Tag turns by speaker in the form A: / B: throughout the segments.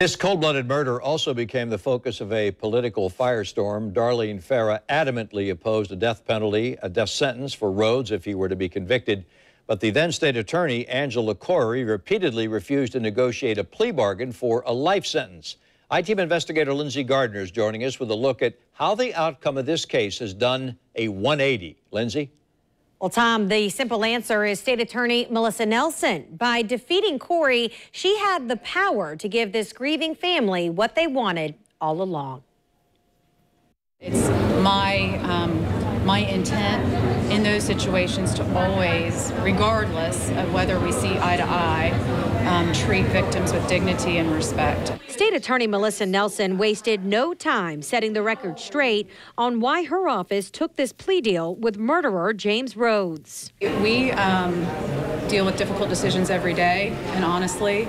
A: This cold-blooded murder also became the focus of a political firestorm. Darlene Farah adamantly opposed a death penalty, a death sentence for Rhodes if he were to be convicted. But the then state attorney, Angela Corey, repeatedly refused to negotiate a plea bargain for a life sentence. I-Team investigator Lynnsey Gardner is joining us with a look at how the outcome of this case has done a 180. Lynnsey?
B: Well, Tom, the simple answer is State Attorney Melissa Nelson. By defeating Corey, she had the power to give this grieving family what they wanted all along.
C: It's my um, my intent in those situations to always, regardless of whether we see eye to eye, um, treat victims with dignity and respect.
B: State Attorney Melissa Nelson wasted no time setting the record straight on why her office took this plea deal with murderer James Rhodes.
C: We um, deal with difficult decisions every day, and honestly,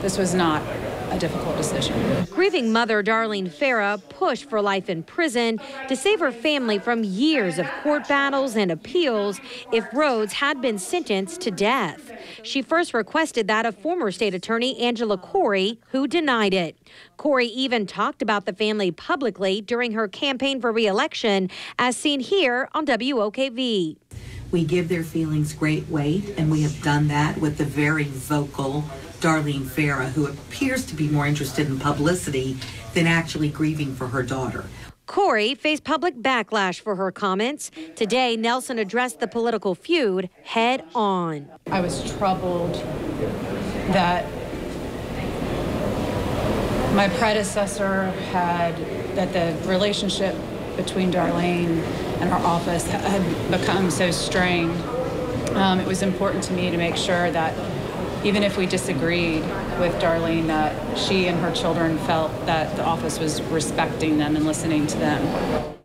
C: this was not a difficult decision.
B: Grieving mother Darlene Farah pushed for life in prison to save her family from years of court battles and appeals if Rhodes had been sentenced to death. She first requested that of former state attorney Angela Corey, who denied it. Corey even talked about the family publicly during her campaign for reelection, as seen here on WOKV.
D: We give their feelings great weight, and we have done that with the very vocal Darlene Farah, who appears to be more interested in publicity than actually grieving for her daughter.
B: Corey faced public backlash for her comments. Today, Nelson addressed the political feud head on.
C: I was troubled that my predecessor had, that the relationship between Darlene and our office had become so strained. Um, it was important to me to make sure that even if we disagreed with Darlene, that she and her children felt that the office was respecting them and listening to them.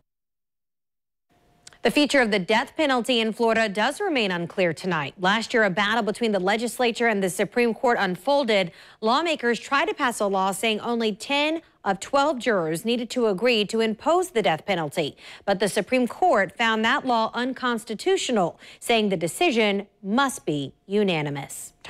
B: The future of the death penalty in Florida does remain unclear tonight. Last year, a battle between the legislature and the Supreme Court unfolded. Lawmakers tried to pass a law saying only 10 of 12 jurors needed to agree to impose the death penalty. But the Supreme Court found that law unconstitutional, saying the decision must be unanimous.